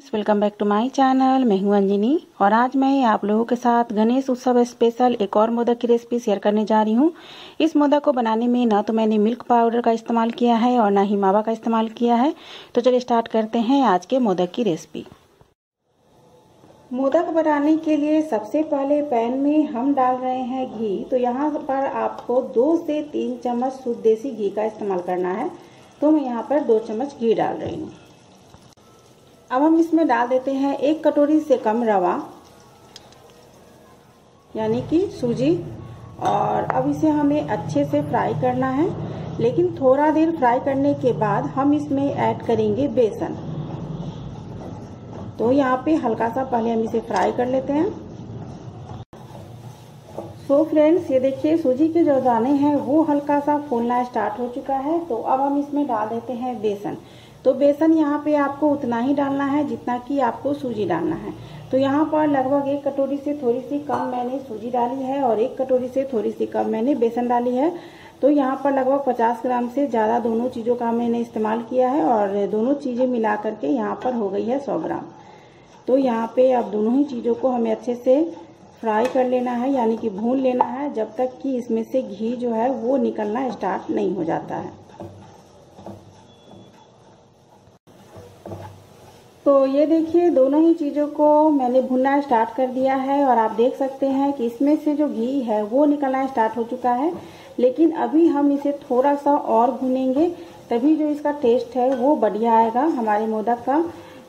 Friends welcome back to my channel मैं हूँ अंजनी और आज मैं आप लोगों के साथ गणेश उत्सव स्पेशल एक और मोदक की रेसिपी शेयर करने जा रही हूँ। इस मोदक को बनाने में ना तो मैंने मिल्क पाउडर का इस्तेमाल किया है और ना ही मावा का इस्तेमाल किया है। तो चलिए स्टार्ट करते हैं आज के मोदक की रेसिपी मोदक बनाने के लिए सबसे पहले पैन में हम डाल रहे हैं घी। तो यहाँ पर आपको दो से तीन चम्मच शुद्ध देसी घी का इस्तेमाल करना है। तो मैं यहाँ पर दो चम्मच घी डाल रही हूँ। अब हम इसमें डाल देते हैं एक कटोरी से कम रवा, यानी कि सूजी। और अब इसे हमें अच्छे से फ्राई करना है, लेकिन थोड़ा देर फ्राई करने के बाद हम इसमें ऐड करेंगे बेसन। तो यहाँ पे हल्का सा पहले हम इसे फ्राई कर लेते हैं। सो so फ्रेंड्स ये देखिए, सूजी के जो दाने हैं, वो हल्का सा फूलना स्टार्ट हो चुका है। तो अब हम इसमें डाल देते हैं बेसन। तो बेसन यहाँ पे आपको उतना ही डालना है जितना कि आपको सूजी डालना है। तो यहाँ पर लगभग एक कटोरी से थोड़ी सी कम मैंने सूजी डाली है और एक कटोरी से थोड़ी सी कम मैंने बेसन डाली है। तो यहाँ पर लगभग 50 ग्राम से ज़्यादा दोनों चीज़ों का मैंने इस्तेमाल किया है और दोनों चीज़ें मिला करके यहाँ पर हो गई है 100 ग्राम। तो यहाँ पे अब दोनों ही चीज़ों को हमें अच्छे से फ्राई कर लेना है, यानी कि भून लेना है, जब तक कि इसमें से घी जो है वो निकलना स्टार्ट नहीं हो जाता है। तो ये देखिए, दोनों ही चीज़ों को मैंने भुनना स्टार्ट कर दिया है और आप देख सकते हैं कि इसमें से जो घी है, वो निकलना स्टार्ट हो चुका है। लेकिन अभी हम इसे थोड़ा सा और भुनेंगे, तभी जो इसका टेस्ट है, वो बढ़िया आएगा हमारे मोदक का।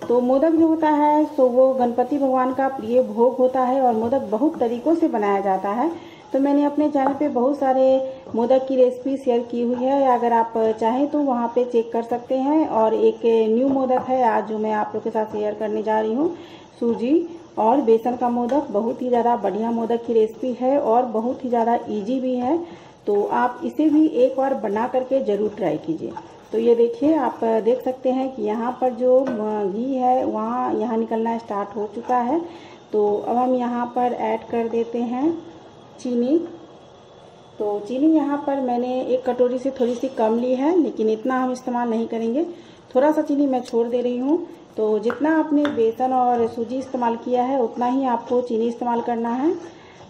तो मोदक जो होता है, सो वो गणपति भगवान का प्रिय भोग होता है और मोदक बहुत तरीकों से बनाया जाता है। तो मैंने अपने चैनल पे बहुत सारे मोदक की रेसिपी शेयर की हुई है। अगर आप चाहें तो वहाँ पे चेक कर सकते हैं और एक न्यू मोदक है आज जो मैं आप लोग के साथ शेयर करने जा रही हूँ, सूजी। और बेसन का मोदक बहुत ही ज़्यादा बढ़िया मोदक की रेसिपी है और बहुत ही ज़्यादा ईजी भी है। तो आप इसे भी एक बार बना करके ज़रूर ट्राई कीजिए। तो ये देखिए, आप देख सकते हैं कि यहाँ पर जो घी है, वहाँ यहाँ निकलना स्टार्ट हो चुका है। तो अब हम यहाँ पर ऐड कर देते हैं। चीनी। तो चीनी यहाँ पर मैंने एक कटोरी से थोड़ी सी कम ली है, लेकिन इतना हम इस्तेमाल नहीं करेंगे। थोड़ा सा चीनी मैं छोड़ दे रही हूँ। तो जितना आपने बेसन और सूजी इस्तेमाल किया है, उतना ही आपको चीनी इस्तेमाल करना है।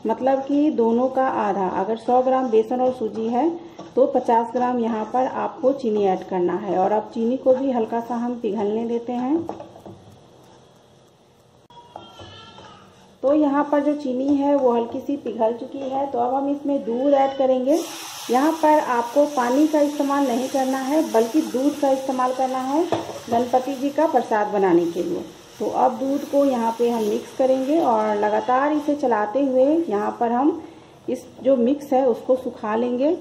मतलब कि दोनों का आधा। अगर 100 ग्राम बेसन और सूजी है तो 50 ग्राम यहाँ पर आपको चीनी ऐड करना है। और अब चीनी को भी हल्का सा हम पिघलने देते हैं। तो यहाँ पर जो चीनी है, वो हल्की सी पिघल चुकी है। तो अब हम इसमें दूध ऐड करेंगे। यहाँ पर आपको पानी का इस्तेमाल नहीं करना है, बल्कि दूध का इस्तेमाल करना है गणपति जी का प्रसाद बनाने के लिए। तो अब दूध को यहाँ पे हम मिक्स करेंगे और लगातार इसे चलाते हुए यहाँ पर हम इस जो मिक्स है, उसको सुखा लेंगे।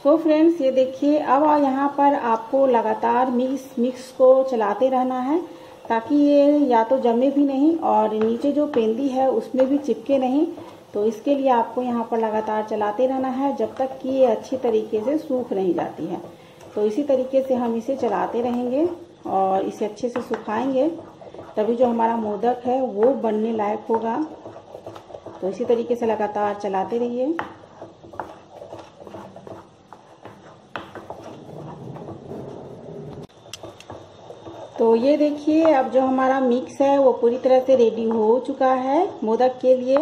सो so फ्रेंड्स ये देखिए, अब यहाँ पर आपको लगातार मिक्स मिक्स को चलाते रहना है। ताकि ये या तो जमे भी नहीं और नीचे जो पेंदी है उसमें भी चिपके नहीं। तो इसके लिए आपको यहाँ पर लगातार चलाते रहना है जब तक कि ये अच्छी तरीके से सूख नहीं जाती है। तो इसी तरीके से हम इसे चलाते रहेंगे और इसे अच्छे से सुखाएँगे। तभी जो हमारा मोदक है वो बनने लायक होगा। तो इसी तरीके से लगातार चलाते रहिए। तो ये देखिए, अब जो हमारा मिक्स है, वो पूरी तरह से रेडी हो चुका है मोदक के लिए।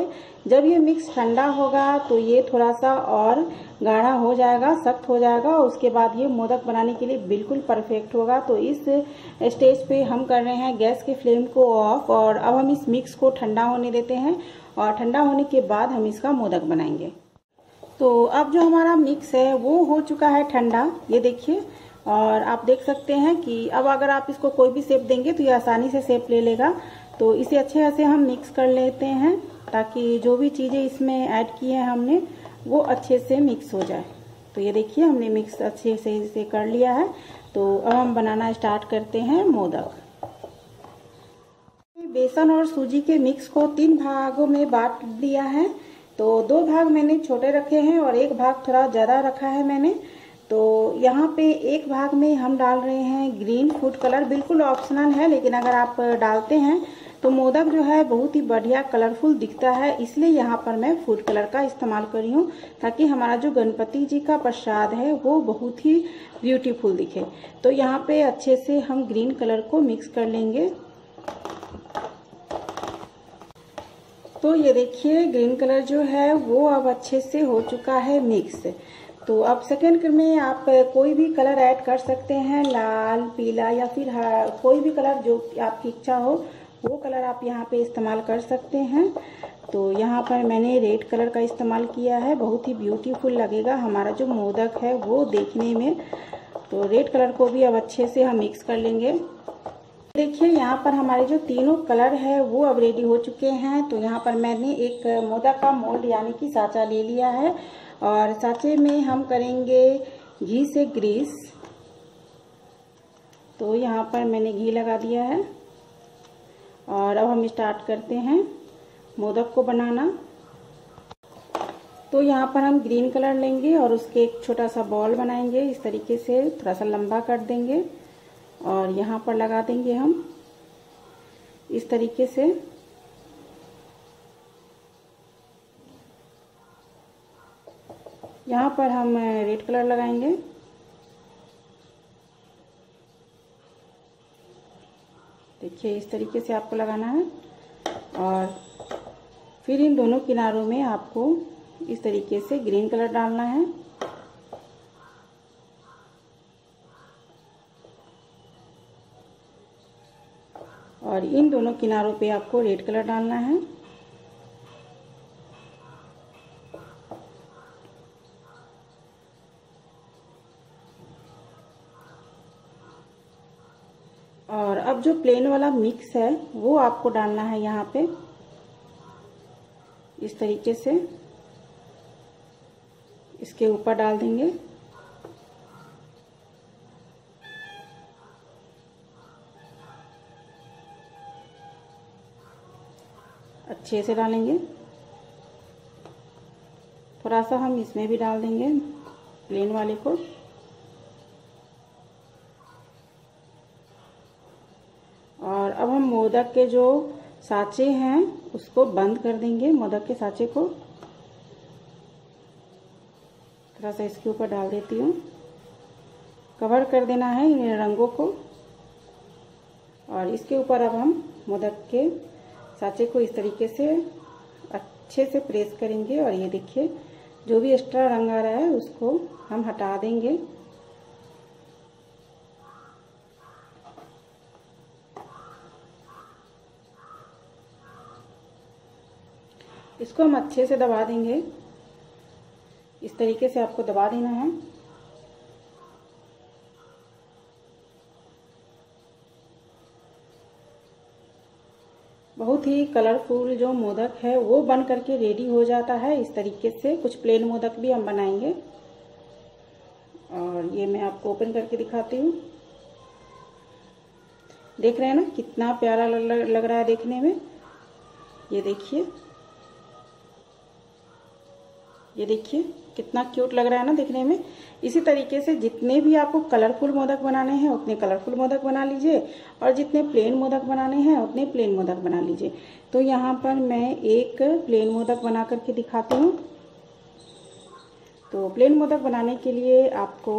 जब ये मिक्स ठंडा होगा तो ये थोड़ा सा और गाढ़ा हो जाएगा, सख्त हो जाएगा उसके बाद ये मोदक बनाने के लिए बिल्कुल परफेक्ट होगा। तो इस स्टेज पे हम कर रहे हैं गैस के फ्लेम को ऑफ़ और अब हम इस मिक्स को ठंडा होने देते हैं, और ठंडा होने के बाद हम इसका मोदक बनाएँगे। तो अब जो हमारा मिक्स है, वो हो चुका है ठंडा। ये देखिए और आप देख सकते हैं कि अब अगर आप इसको कोई भी सेप देंगे तो ये आसानी से सेप ले लेगा। तो इसे अच्छे से हम मिक्स कर लेते हैं ताकि जो भी चीज़ें इसमें ऐड की है हमने, वो अच्छे से मिक्स हो जाए। तो ये देखिए, हमने मिक्स अच्छे से इसे कर लिया है। तो अब हम बनाना स्टार्ट करते हैं मोदक। बेसन और सूजी के मिक्स को तीन भागों में बांट दिया है। तो दो भाग मैंने छोटे रखे हैं और एक भाग थोड़ा ज़्यादा रखा है मैंने। तो यहाँ पे एक भाग में हम डाल रहे हैं ग्रीन फ़ूड कलर बिल्कुल ऑप्शनल है, लेकिन अगर आप डालते हैं तो मोदक जो है बहुत ही बढ़िया कलरफुल दिखता है, इसलिए यहाँ पर मैं फ़ूड कलर का इस्तेमाल कर रही हूँ, ताकि हमारा जो गणपति जी का प्रसाद है, वो बहुत ही ब्यूटीफुल दिखे। तो यहाँ पे अच्छे से हम ग्रीन कलर को मिक्स कर लेंगे। तो ये देखिए ग्रीन कलर जो है, वो अब अच्छे से हो चुका है मिक्स तो अब सेकेंड में आप कोई भी कलर ऐड कर सकते हैं, लाल, पीला या फिर कोई भी कलर जो आपकी इच्छा हो, वो कलर आप यहाँ पे इस्तेमाल कर सकते हैं। तो यहाँ पर मैंने रेड कलर का इस्तेमाल किया है, बहुत ही ब्यूटीफुल लगेगा। हमारा जो मोदक है, वो देखने में। तो रेड कलर को भी अब अच्छे से हम मिक्स कर लेंगे। देखिए, यहाँ पर हमारे जो तीनों कलर है, वो अब रेडी हो चुके हैं। तो यहाँ पर मैंने एक मोदक का मोल्ड यानी कि साँचा ले लिया है। और साँचे में हम करेंगे घी से ग्रीस। तो यहाँ पर मैंने घी लगा दिया है। और अब हम स्टार्ट करते हैं मोदक को बनाना। तो यहाँ पर हम ग्रीन कलर लेंगे और उसके एक छोटा सा बॉल बनाएँगे। इस तरीके से थोड़ा सा लंबा कर देंगे और यहाँ पर लगा देंगे हम। इस तरीके से यहाँ पर हम रेड कलर लगाएँगे। देखिए, इस तरीके से आपको लगाना है। और फिर इन दोनों किनारों में आपको इस तरीके से ग्रीन कलर डालना है। और इन दोनों किनारों पे आपको रेड कलर डालना है और अब जो प्लेन वाला मिक्स है, वो आपको डालना है यहाँ पे। इस तरीके से इसके ऊपर डाल देंगे। अच्छे से डालेंगे। थोड़ा सा हम इसमें भी डाल देंगे प्लेन वाले को और अब हम मोदक के जो साँचे हैं, उसको बंद कर देंगे, मोदक के साँचे को। थोड़ा सा इसके ऊपर डाल देती हूँ। कवर कर देना है इन रंगों को। और इसके ऊपर अब हम मोदक के साँचे को इस तरीके से अच्छे से प्रेस करेंगे। और ये देखिए, जो भी एक्स्ट्रा रंग आ रहा है, उसको हम हटा देंगे। इसको हम अच्छे से दबा देंगे। इस तरीके से आपको दबा देना है। बहुत ही कलरफुल जो मोदक है वो बन करके रेडी हो जाता है। इस तरीके से कुछ प्लेन मोदक भी हम बनाएँगे। और ये मैं आपको ओपन करके दिखाती हूँ। देख रहे हैं ना कितना प्यारा लग, रहा है देखने में। ये देखिए। ये देखिए, कितना क्यूट लग रहा है ना देखने में। इसी तरीके से जितने भी आपको कलरफुल मोदक बनाने हैं, उतने कलरफुल मोदक बना लीजिए और जितने प्लेन मोदक बनाने हैं, उतने प्लेन मोदक बना लीजिए। तो यहाँ पर मैं एक प्लेन मोदक बना करके दिखाती हूँ। तो प्लेन मोदक बनाने के लिए आपको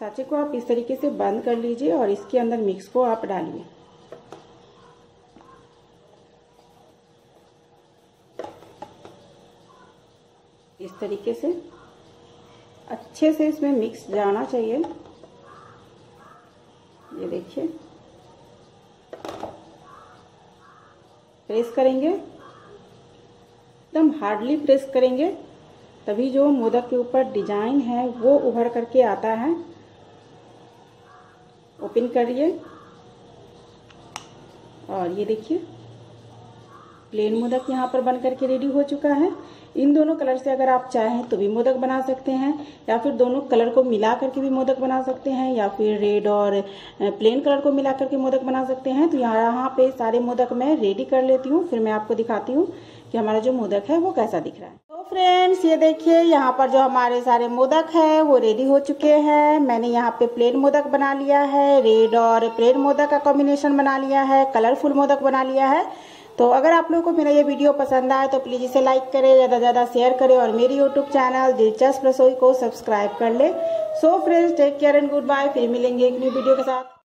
साँचे को आप इस तरीके से बंद कर लीजिए और इसके अंदर मिक्स को आप डालिए। तरीके से अच्छे से इसमें मिक्स जाना चाहिए। ये देखिए। प्रेस करेंगे। एकदम हार्डली प्रेस करेंगे। तभी जो मोदक के ऊपर डिज़ाइन है, वो उभर करके आता है। ओपन करिए। और ये देखिए प्लेन मोदक यहाँ पर बन करके रेडी हो चुका है। इन दोनों कलर से अगर आप चाहें तो भी मोदक बना सकते हैं, या फिर दोनों कलर को मिला करके भी मोदक बना सकते हैं, या फिर रेड और प्लेन कलर को मिला करके मोदक बना सकते हैं। तो यहाँ यहाँ पे सारे मोदक मैं रेडी कर लेती हूँ, फिर मैं आपको दिखाती हूँ कि हमारा जो मोदक है वो कैसा दिख रहा है। तो फ्रेंड्स ये देखिए, यहाँ पर जो हमारे सारे मोदक है, वो रेडी हो चुके हैं। मैंने यहाँ पे प्लेन मोदक बना लिया है रेड और प्लेन मोदक का कॉम्बिनेशन बना लिया है कलरफुल मोदक बना लिया है। तो अगर आप लोगों को मेरा ये वीडियो पसंद आए तो प्लीज़ इसे लाइक करें, ज़्यादा ज़्यादा शेयर करें और मेरी यूट्यूब चैनल दिलचस्प रसोई को सब्सक्राइब कर ले। So friends take care and good bye फिर मिलेंगे एक न्यू वीडियो के साथ।